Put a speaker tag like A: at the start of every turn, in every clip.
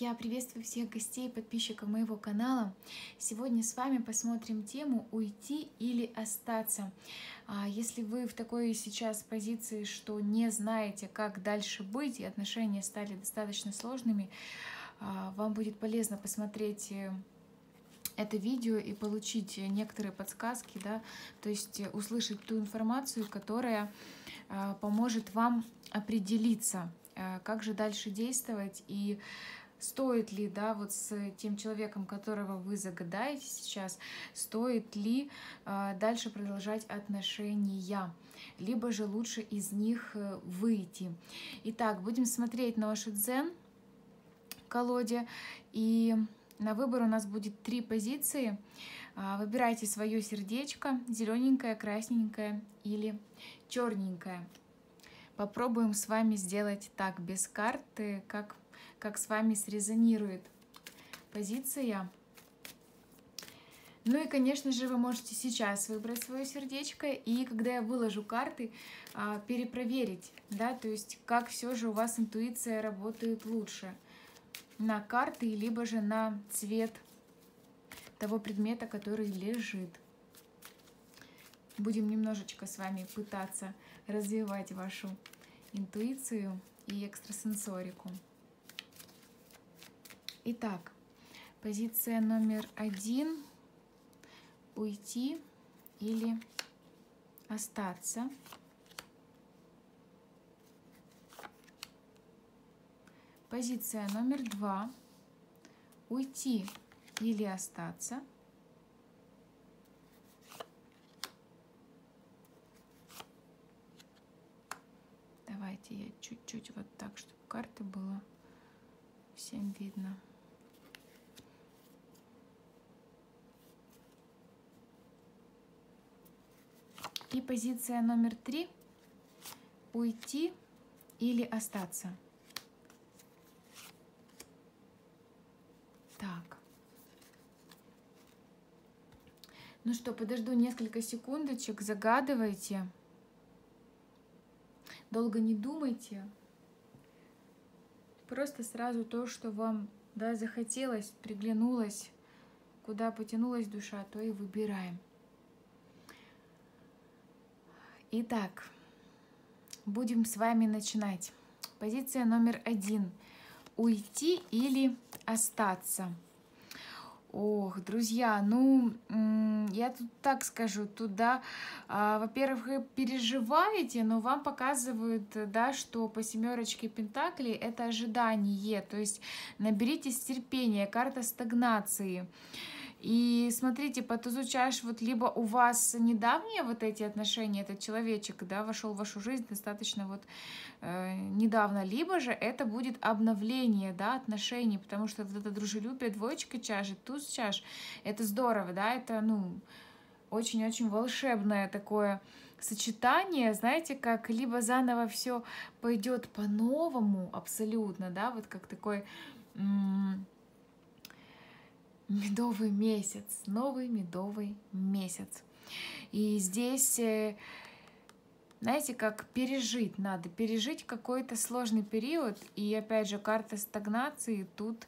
A: Я приветствую всех гостей и подписчиков моего канала. Сегодня с вами посмотрим тему «Уйти или остаться». А Если вы в такой сейчас позиции, что не знаете, как дальше быть, и отношения стали достаточно сложными, а, вам будет полезно посмотреть э, это видео и получить некоторые подсказки, да, то есть услышать ту информацию, которая а, поможет вам определиться, а, как же дальше действовать и стоит ли, да, вот с тем человеком, которого вы загадаете сейчас, стоит ли э, дальше продолжать отношения, либо же лучше из них э, выйти. Итак, будем смотреть на вашу дзен колоде, и на выбор у нас будет три позиции. Э, выбирайте свое сердечко, зелененькое, красненькое или черненькое. Попробуем с вами сделать так без карты, как как с вами срезонирует позиция. Ну и, конечно же, вы можете сейчас выбрать свое сердечко, и когда я выложу карты, а, перепроверить, да, то есть как все же у вас интуиция работает лучше на карты, либо же на цвет того предмета, который лежит. Будем немножечко с вами пытаться развивать вашу интуицию и экстрасенсорику. Итак, позиция номер один – уйти или остаться. Позиция номер два – уйти или остаться. Давайте я чуть-чуть вот так, чтобы карты было всем видно. И позиция номер три – уйти или остаться. Так. Ну что, подожду несколько секундочек, загадывайте. Долго не думайте. Просто сразу то, что вам да, захотелось, приглянулось, куда потянулась душа, то и выбираем. Итак, будем с вами начинать. Позиция номер один. Уйти или остаться. Ох, друзья, ну, я тут так скажу, туда, а, во-первых, вы переживаете, но вам показывают, да, что по семерочке Пентаклей это ожидание, то есть наберитесь терпения, карта стагнации. И смотрите, по тузу чаш, вот либо у вас недавние вот эти отношения, этот человечек, да, вошел в вашу жизнь достаточно вот э, недавно, либо же это будет обновление, да, отношений, потому что вот это дружелюбие, двоечка чаши, туз чаш, это здорово, да, это, ну, очень-очень волшебное такое сочетание, знаете, как либо заново все пойдет по-новому абсолютно, да, вот как такой медовый месяц, новый медовый месяц. И здесь, э, знаете, как пережить надо, пережить какой-то сложный период. И опять же, карта стагнации, тут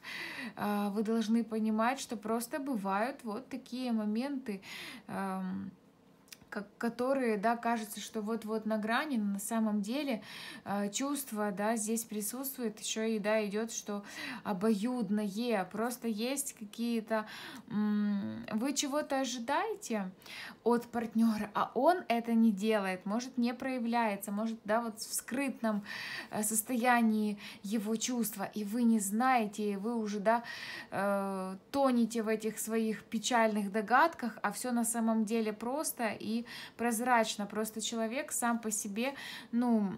A: э, вы должны понимать, что просто бывают вот такие моменты. Э, как, которые, да, кажется, что вот-вот на грани, но на самом деле э, чувство, да, здесь присутствует, еще и, да, идет, что обоюдное, просто есть какие-то, вы чего-то ожидаете от партнера, а он это не делает, может, не проявляется, может, да, вот в скрытном э, состоянии его чувства, и вы не знаете, и вы уже, да, э, тонете в этих своих печальных догадках, а все на самом деле просто и прозрачно. Просто человек сам по себе, ну,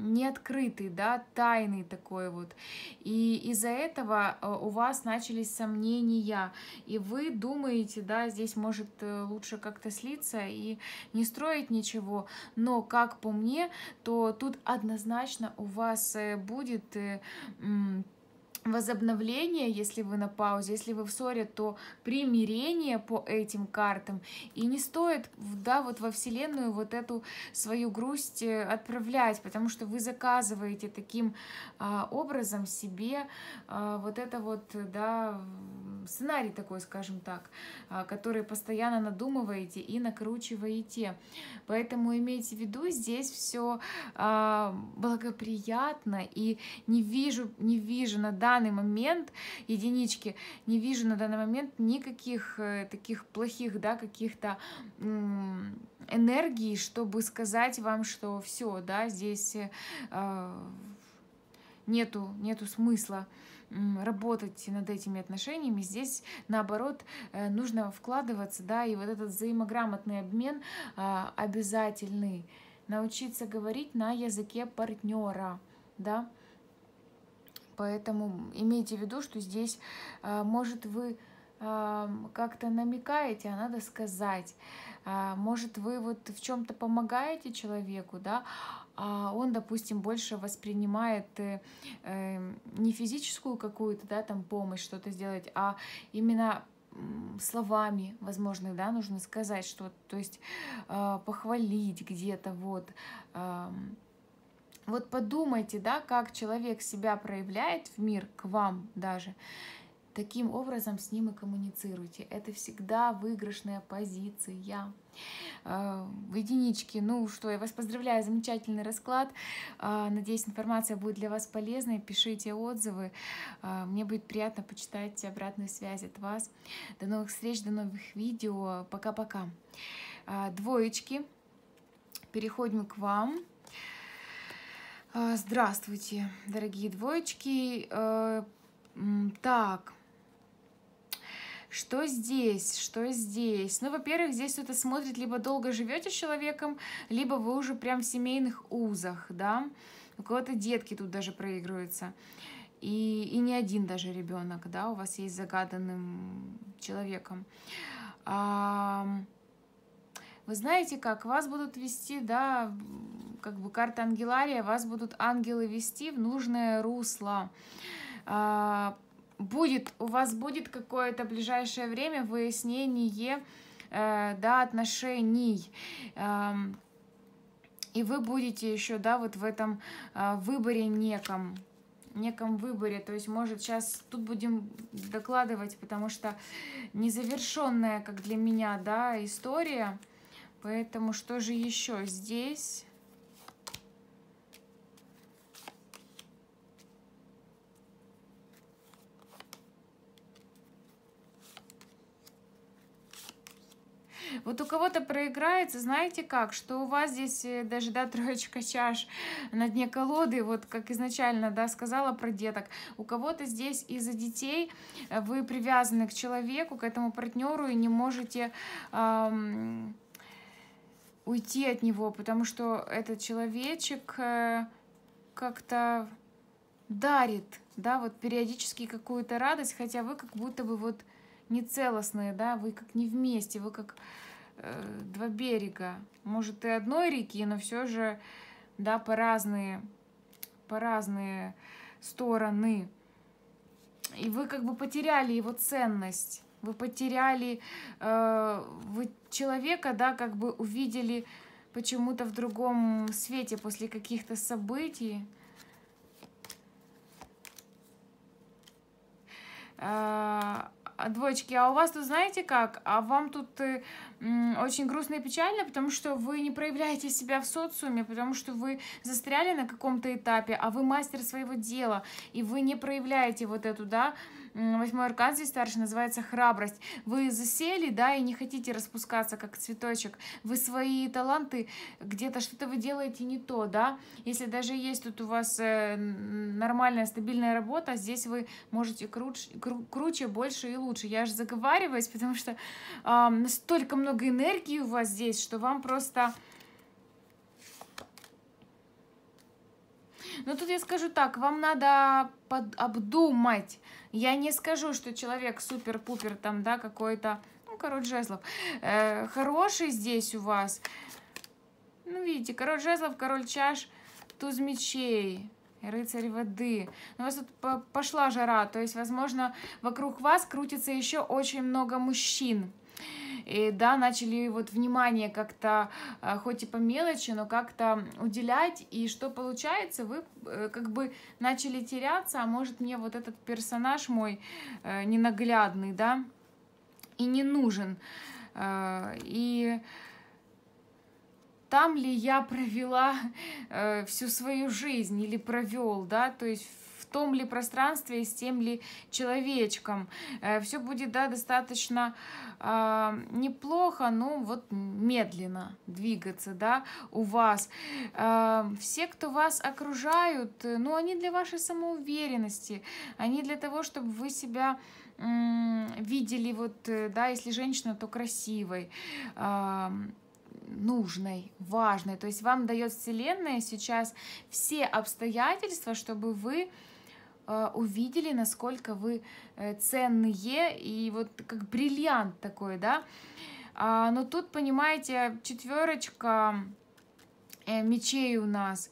A: не открытый, да, тайный такой вот. И из-за этого э, у вас начались сомнения, и вы думаете, да, здесь может э, лучше как-то слиться и не строить ничего. Но, как по мне, то тут однозначно у вас э, будет возобновление, если вы на паузе, если вы в ссоре, то примирение по этим картам. И не стоит, да, вот во Вселенную вот эту свою грусть э, отправлять, потому что вы заказываете таким а, образом себе а, вот это вот, да, сценарий такой, скажем так, а, который постоянно надумываете и накручиваете. Поэтому имейте в виду, здесь все а, благоприятно и не вижу, не вижу на данный момент единички не вижу на данный момент никаких э, таких плохих, да, каких-то энергий, чтобы сказать вам, что все, да, здесь э, нету, нету смысла работать над этими отношениями. Здесь, наоборот, э, нужно вкладываться, да, и вот этот взаимограмотный обмен а, обязательный. Научиться говорить на языке партнера, да, Поэтому имейте в виду, что здесь, а, может, вы как-то намекаете, а надо сказать. А, может, вы вот в чем-то помогаете человеку, да, а он, допустим, больше воспринимает э, э, не физическую какую-то, да, там помощь что-то сделать, а именно словами, возможно, да, нужно сказать что-то, то есть э, похвалить где-то, вот, вот подумайте, да, как человек себя проявляет в мир, к вам даже. Таким образом с ним и коммуницируйте. Это всегда выигрышная позиция. Э, в единичке. Ну что, я вас поздравляю, замечательный расклад. Э, надеюсь, информация будет для вас полезной. Пишите отзывы. Э, мне будет приятно почитать обратную связь от вас. До новых встреч, до новых видео. Пока-пока. Двоечки. Переходим к вам. А, здравствуйте, дорогие двоечки. Так, что здесь? Что здесь? Ну, во-первых, здесь кто-то смотрит, либо долго живете с человеком, либо вы уже прям в семейных узах, да? У кого-то детки тут даже проигрываются. И, и не один даже ребенок, да, у вас есть загаданным человеком. А, вы знаете как, вас будут вести, да, как бы карта Ангелария, вас будут ангелы вести в нужное русло. А, будет, у вас будет какое-то ближайшее время выяснение, э, да, отношений. Эм, и вы будете еще, да, вот в этом э, выборе неком, неком выборе. То есть, может, сейчас тут будем докладывать, потому что незавершенная, как для меня, да, история – Поэтому что же еще здесь? Вот у кого-то проиграется, знаете как, что у вас здесь э, даже, да, троечка чаш на дне колоды, вот как изначально, да, сказала про деток. У кого-то здесь из-за детей э, вы привязаны к человеку, к этому партнеру и не можете... Эм, уйти от него, потому что этот человечек э, как-то дарит, да, вот периодически какую-то радость, хотя вы как будто бы вот не целостные, да, вы как не вместе, вы как два берега, может и одной реки, но все же, да, по разные, по разные стороны. И вы как бы потеряли его ценность вы потеряли, э, вы человека, да, как бы увидели почему-то в другом свете после каких-то событий. Э, двоечки, а у вас тут знаете как? А вам тут э, очень грустно и печально, потому что вы не проявляете себя в социуме, потому что вы застряли на каком-то этапе, а вы мастер своего дела, и вы не проявляете вот эту, да, Восьмой аркан здесь старший называется храбрость. Вы засели, да, и не хотите распускаться, как цветочек. Вы свои таланты, где-то что-то вы делаете не то, да. Если даже есть тут у вас э, нормальная, стабильная работа, здесь вы можете круче, кру круче больше и лучше. Я же заговариваюсь, потому что э, настолько много энергии у вас здесь, что вам просто... Ну, тут я скажу так, вам надо под, обдумать, я не скажу, что человек супер-пупер там, да, какой-то, ну, король жезлов, э, хороший здесь у вас. Ну, видите, король жезлов, король чаш, туз мечей. рыцарь воды. У вас тут пошла жара, то есть, возможно, вокруг вас крутится еще очень много мужчин. И да, начали вот внимание как-то, а, хоть и по мелочи, но как-то уделять, и что получается, вы э, как бы начали теряться, а может мне вот этот персонаж мой э, ненаглядный, да, и не нужен. Э, и там ли я провела э, всю свою жизнь или провел, да, то есть том ли пространстве, с тем ли человечком. Э, все будет, да, достаточно э, неплохо, но вот медленно двигаться, да, у вас. Э, все, кто вас окружают, э, ну, они для вашей самоуверенности, они для того, чтобы вы себя видели вот, э, да, если женщина, то красивой, нужной, важной. То есть вам дает Вселенная сейчас все обстоятельства, чтобы вы увидели, насколько вы э, ценные, и вот как бриллиант такой, да. А, но тут, понимаете, четверочка э, мечей у нас.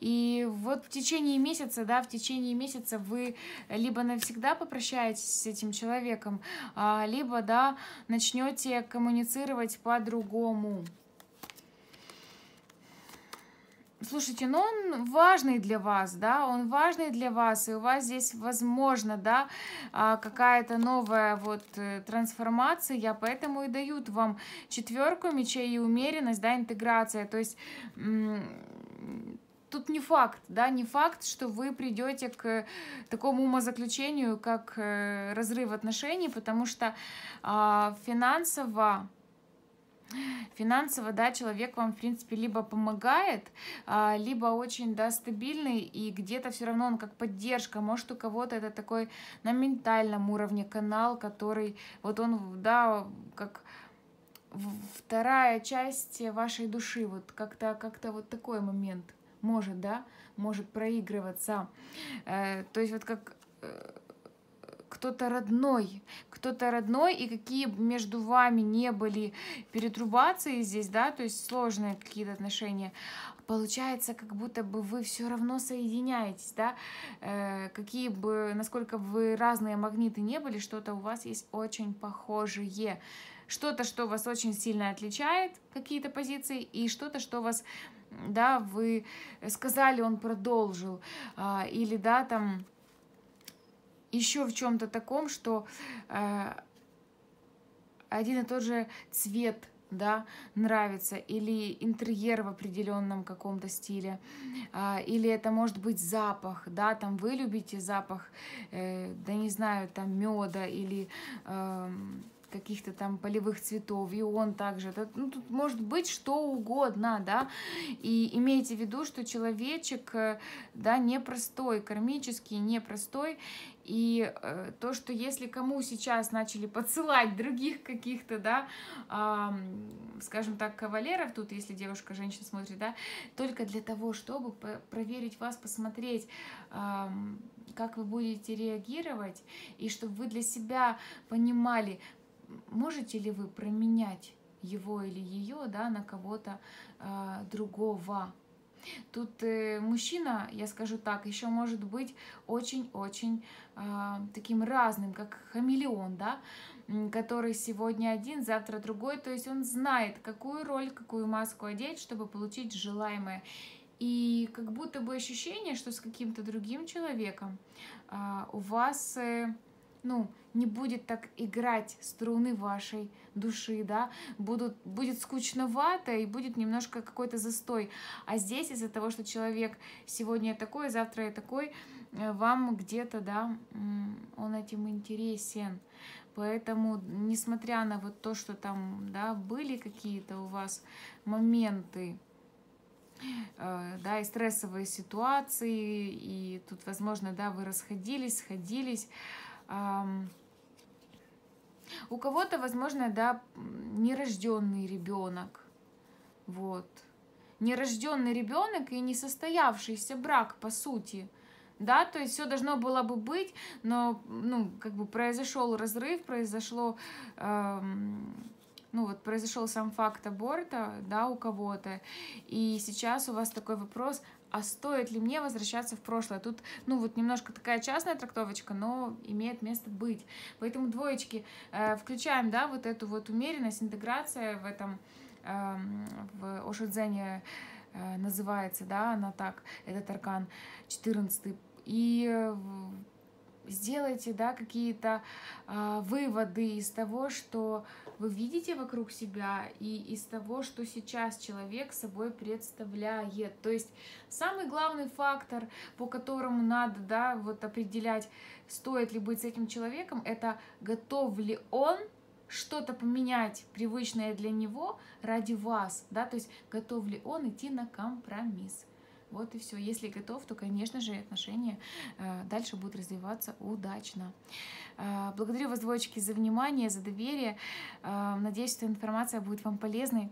A: И вот в течение месяца, да, в течение месяца вы либо навсегда попрощаетесь с этим человеком, а, либо, да, начнете коммуницировать по-другому. Слушайте, ну он важный для вас, да, он важный для вас, и у вас здесь, возможно, да, а, какая-то новая вот э, трансформация, поэтому и дают вам четверку мечей и умеренность, да, интеграция, то есть тут не факт, да, не факт, что вы придете к такому умозаключению, как э, разрыв отношений, потому что а, финансово Финансово, да, человек вам, в принципе, либо помогает, а, либо очень, да, стабильный, и где-то все равно он как поддержка. Может, у кого-то это такой на ментальном уровне канал, который, вот он, да, как вторая часть вашей души, вот как-то как, вот такой момент может, да, может проигрываться. Э, то есть вот как э, кто-то родной, кто-то родной, и какие между вами не были перетрубации здесь, да, то есть сложные какие-то отношения, получается, как будто бы вы все равно соединяетесь, да, э, какие бы, насколько вы разные магниты не были, что-то у вас есть очень похожее, что-то, что вас очень сильно отличает, какие-то позиции, и что-то, что вас, да, вы сказали, он продолжил, э, или, да, там, еще в чем-то таком, что э, один и тот же цвет да, нравится, или интерьер в определенном каком-то стиле, а, или это может быть запах, да, там вы любите запах, э, да не знаю, там меда или э, каких-то там полевых цветов, и он также. Это, ну, тут может быть что угодно, да, и имейте в виду, что человечек, э, да, непростой, кармический, непростой, и э, то, что если кому сейчас начали подсылать других каких-то, да, э, скажем так, кавалеров, тут если девушка, женщина смотрит, да, только для того, чтобы проверить вас, посмотреть, э, как вы будете реагировать, и чтобы вы для себя понимали, можете ли вы променять его или ее, да, на кого-то э, другого, Тут э, мужчина, я скажу так, еще может быть очень-очень э, таким разным, как хамелеон, да, который сегодня один, завтра другой. То есть он знает, какую роль, какую маску одеть, чтобы получить желаемое. И как будто бы ощущение, что с каким-то другим человеком э, у вас... Э, ну, не будет так играть струны вашей души, да, будут, будет скучновато и будет немножко какой-то застой. А здесь из-за того, что человек сегодня такой, завтра я такой, э, вам где-то, да, он этим интересен. Поэтому, несмотря на вот то, что там, да, были какие-то у вас моменты, э, да, и стрессовые ситуации, и тут, возможно, да, вы расходились, сходились, у кого-то, возможно, да, нерожденный ребенок. Вот. Нерожденный ребенок и несостоявшийся брак, по сути. Да, то есть все должно было бы быть, но, ну, как бы произошел разрыв, произошло, эм, ну, вот произошел сам факт аборта, да, у кого-то. И сейчас у вас такой вопрос, а стоит ли мне возвращаться в прошлое. Тут, ну, вот немножко такая частная трактовочка, но имеет место быть. Поэтому двоечки э, включаем, да, вот эту вот умеренность, интеграция в этом, э, в Ошидзене э, называется, да, она так, этот аркан 14 и э, сделайте, да, какие-то э, выводы из того, что вы видите вокруг себя и из того, что сейчас человек собой представляет. То есть самый главный фактор, по которому надо да, вот определять, стоит ли быть с этим человеком, это готов ли он что-то поменять привычное для него ради вас, да, то есть готов ли он идти на компромисс. Вот и все. Если готов, то, конечно же, отношения э, дальше будут развиваться удачно. Э, благодарю вас, двоечки, за внимание, за доверие. Э, надеюсь, что информация будет вам полезной.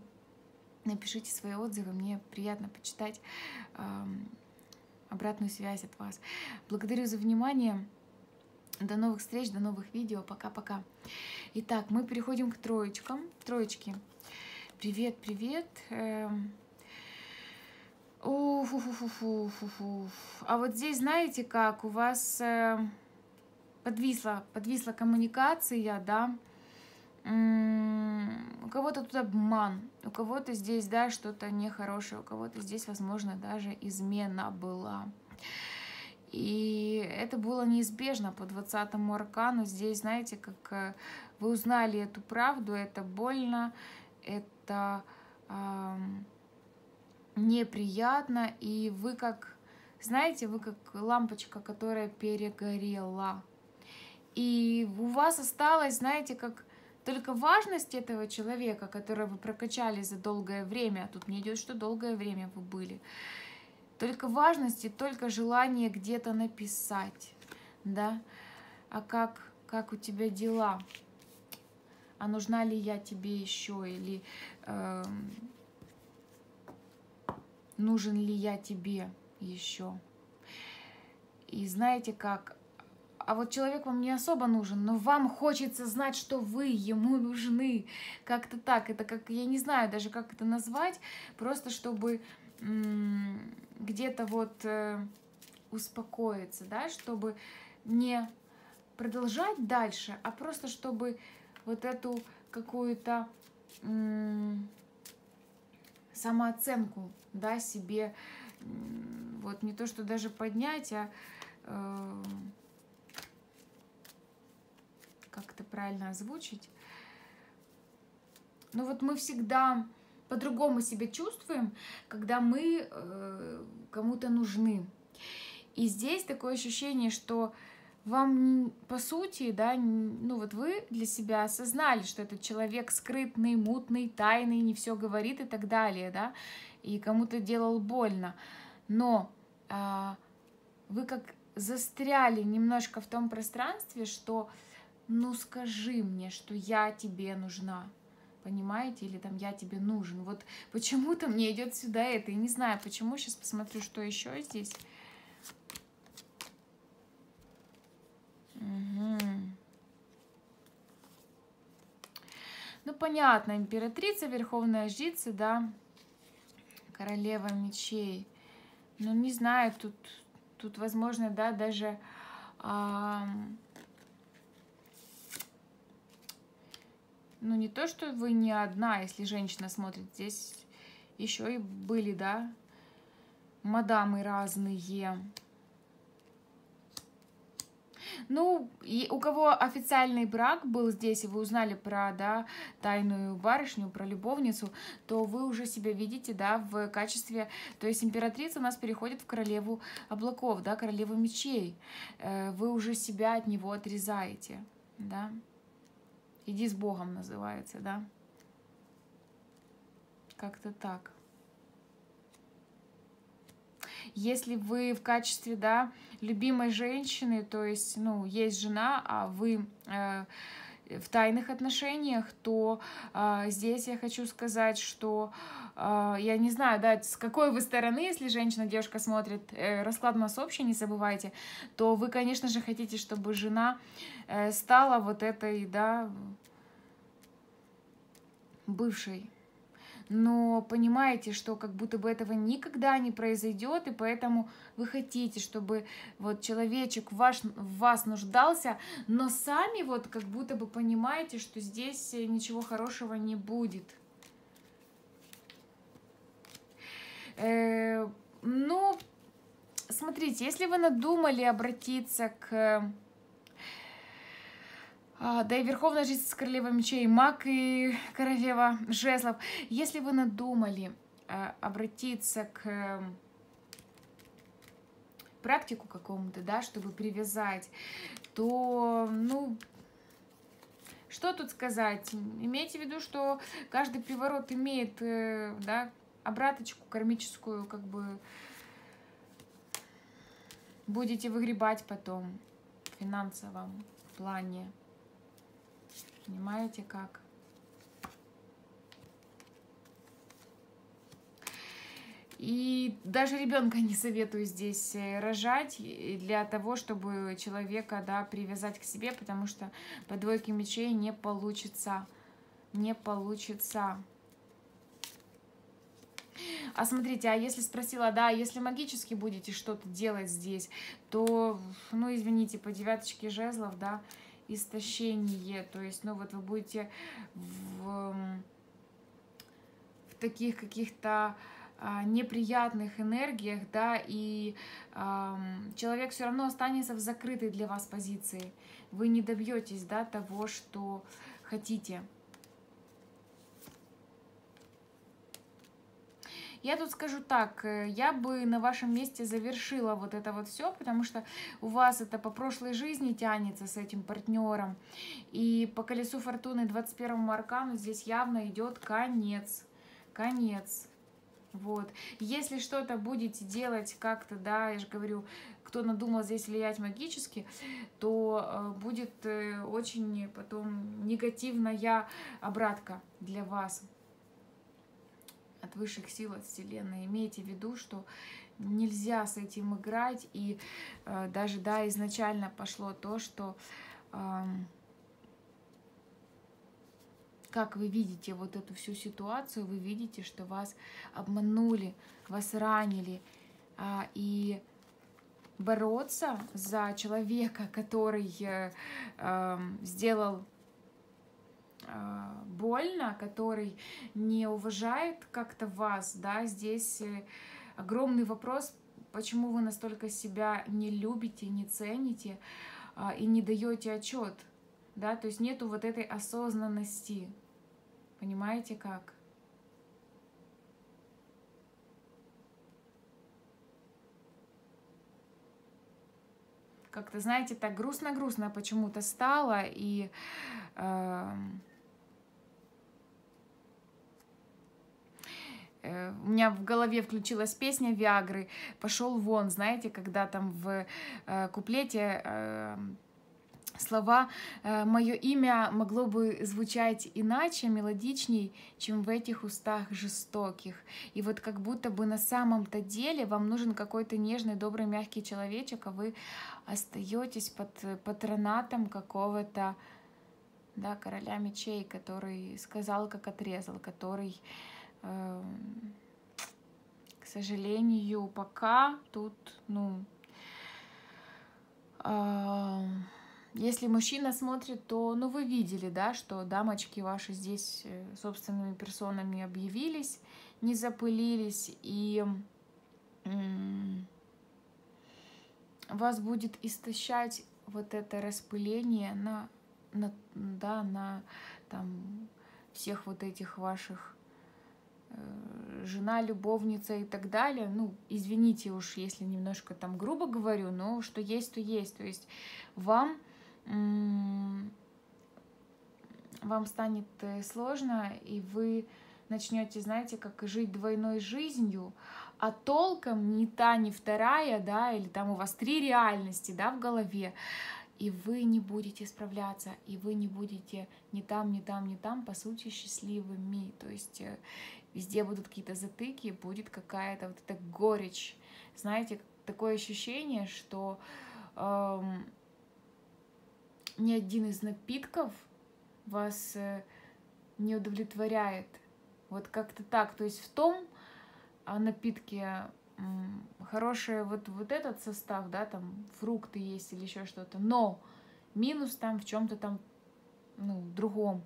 A: Напишите свои отзывы, мне приятно почитать эм, обратную связь от вас. Благодарю за внимание. До новых встреч, до новых видео. Пока-пока. Итак, мы переходим к троечкам. Троечки. Привет, привет. Эм, а вот здесь, знаете как, у вас э, подвисла, подвисла коммуникация, да, у кого-то тут обман, у кого-то здесь, да, что-то нехорошее, у кого-то здесь, возможно, даже измена была. И это было неизбежно по 20-му аркану. Здесь, знаете, как э, вы узнали эту правду, это больно, это... Эм, неприятно, и вы как, знаете, вы как лампочка, которая перегорела. И у вас осталось, знаете, как только важность этого человека, которого вы прокачали за долгое время, а тут не идет, что долгое время вы были, только важность и только желание где-то написать, да, а как, как у тебя дела, а нужна ли я тебе еще, или э, нужен ли я тебе еще. И знаете как, а вот человек вам не особо нужен, но вам хочется знать, что вы ему нужны. Как-то так, это как, я не знаю даже, как это назвать, просто чтобы где-то вот э, успокоиться, да, чтобы не продолжать дальше, а просто чтобы вот эту какую-то самооценку да, себе, вот не то, что даже поднять, а э, как это правильно озвучить. Но вот мы всегда по-другому себя чувствуем, когда мы э, кому-то нужны. И здесь такое ощущение, что вам, по сути, да, ну вот вы для себя осознали, что этот человек скрытный, мутный, тайный, не все говорит и так далее, да, и кому-то делал больно. Но а, вы как застряли немножко в том пространстве, что ну скажи мне, что я тебе нужна, понимаете, или там я тебе нужен. Вот почему-то мне идет сюда это, и не знаю почему, сейчас посмотрю, что еще здесь. Угу. Ну, понятно, императрица, верховная жрица, да, королева мечей. Ну, не знаю, тут, тут возможно, да, даже... А, ну, не то, что вы не одна, если женщина смотрит, здесь еще и были, да, мадамы разные. Ну, и у кого официальный брак был здесь, и вы узнали про, да, тайную барышню, про любовницу, то вы уже себя видите, да, в качестве, то есть императрица у нас переходит в королеву облаков, да, королеву мечей. Э, вы уже себя от него отрезаете, да. Иди с Богом называется, да. Как-то так. Если вы в качестве, да, любимой женщины, то есть, ну, есть жена, а вы э, в тайных отношениях, то э, здесь я хочу сказать, что э, я не знаю, да, с какой вы стороны, если женщина, девушка смотрит, э, расклад у нас общий, не забывайте, то вы, конечно же, хотите, чтобы жена э, стала вот этой, да, бывшей но понимаете, что как будто бы этого никогда не произойдет, и поэтому вы хотите, чтобы вот человечек ваш, в вас нуждался, но сами вот как будто бы понимаете, что здесь ничего хорошего не будет. Э, ну, смотрите, если вы надумали обратиться к да и Верховная Жрица Королева Мечей, Маг и Королева Жезлов. Если вы надумали а, обратиться к практику какому-то, да, чтобы привязать, то, ну, что тут сказать? Имейте в виду, что каждый приворот имеет, э, да, обраточку кармическую, как бы, будете выгребать потом финансовом плане. Понимаете как? И даже ребенка не советую здесь э, рожать для того, чтобы человека да, привязать к себе, потому что по двойке мечей не получится. Не получится. А смотрите, а если спросила, да, если магически будете что-то делать здесь, то, ну, извините, по девяточке жезлов, да, истощение, то есть, ну вот вы будете в, в таких каких-то а, неприятных энергиях, да, и а, человек все равно останется в закрытой для вас позиции. Вы не добьетесь, да, того, что хотите. Я тут скажу так, э, я бы на вашем месте завершила вот это вот все, потому что у вас это по прошлой жизни тянется с этим партнером. И по колесу фортуны 21 аркану здесь явно идет конец. Конец. Вот. Если что-то будете делать как-то, да, я же говорю, кто надумал здесь влиять магически, то э, будет э, очень потом негативная обратка для вас от высших сил, от Вселенной. Имейте в виду, что нельзя с этим играть, и э, даже, да, изначально пошло то, что... Э, как вы видите вот эту всю ситуацию, вы видите, что вас обманули, вас ранили, а, и бороться за человека, который э, э, сделал больно, который не уважает как-то вас, да, здесь э, огромный вопрос, почему вы настолько себя не любите, не цените а, и не даете отчет, да, то есть нету вот этой осознанности, понимаете как? Как-то, знаете, так грустно-грустно почему-то стало, и э, у меня в голове включилась песня Виагры «Пошел вон», знаете, когда там в э, куплете э, слова «Мое имя могло бы звучать иначе, мелодичней, чем в этих устах жестоких». И вот как будто бы на самом-то деле вам нужен какой-то нежный, добрый, мягкий человечек, а вы остаетесь под патронатом какого-то да, короля мечей, который сказал, как отрезал, который к сожалению, пока тут, ну, если мужчина смотрит, то, ну, вы видели, да, что дамочки ваши здесь э, собственными персонами объявились, не запылились, и вас будет истощать вот это распыление на, на, да, на там всех вот этих ваших жена, любовница и так далее. Ну, извините уж, если немножко там грубо говорю, но что есть, то есть. То есть вам, вам станет э, сложно, и вы начнете, знаете, как жить двойной жизнью, а толком ни та, ни вторая, да, или там у вас три реальности, да, в голове, и вы не будете справляться, и вы не будете ни там, ни там, ни там, по сути, счастливыми. То есть э, везде будут какие-то затыки, будет какая-то вот эта горечь. Знаете, такое ощущение, что эм, ни один из напитков вас э, не удовлетворяет. Вот как-то так. То есть в том а, напитке хороший вот, вот этот состав, да, там фрукты есть или еще что-то, но минус там в чем-то там, ну, другом.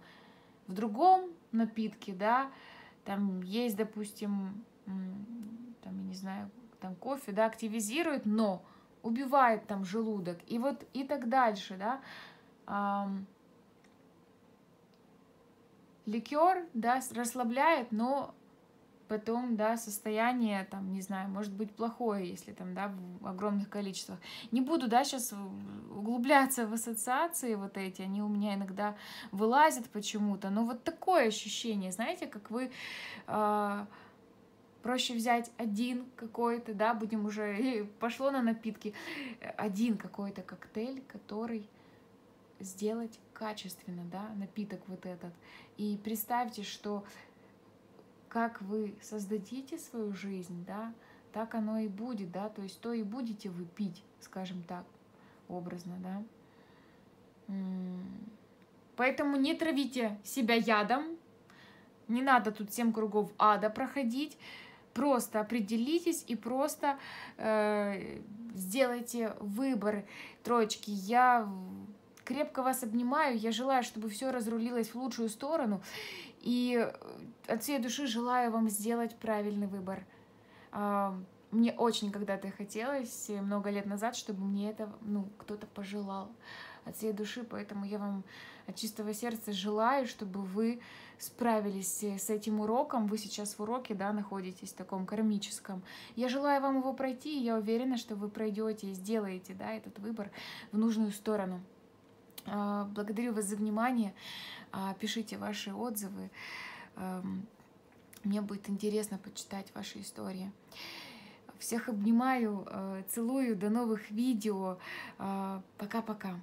A: В другом напитке, да, там есть, допустим, там, я не знаю, там кофе, да, активизирует, но убивает там желудок. И вот и так дальше, да. Ликер, да, расслабляет, но потом, да, состояние, там, не знаю, может быть плохое, если там, да, в огромных количествах. Не буду, да, сейчас углубляться в ассоциации вот эти, они у меня иногда вылазят почему-то, но вот такое ощущение, знаете, как вы... Э, проще взять один какой-то, да, будем уже, пошло на напитки, один какой-то коктейль, который сделать качественно, да, напиток вот этот. И представьте, что как вы создадите свою жизнь, да, так оно и будет, да, то есть то и будете вы пить, скажем так, образно, да. Поэтому не травите себя ядом, не надо тут семь кругов ада проходить, просто определитесь и просто э, сделайте выбор. Троечки, я крепко вас обнимаю, я желаю, чтобы все разрулилось в лучшую сторону, и э, от всей души желаю вам сделать правильный выбор. А, мне очень когда-то хотелось, много лет назад, чтобы мне это, ну, кто-то пожелал от всей души, поэтому я вам от чистого сердца желаю, чтобы вы справились э, с этим уроком. Вы сейчас в уроке, да, находитесь в таком кармическом. Я желаю вам его пройти, и я уверена, что вы пройдете и сделаете, да, этот выбор в нужную сторону. А, благодарю вас за внимание. А, пишите ваши отзывы. Мне будет интересно почитать ваши истории. Всех обнимаю, э, целую, до новых видео. А, пока-пока.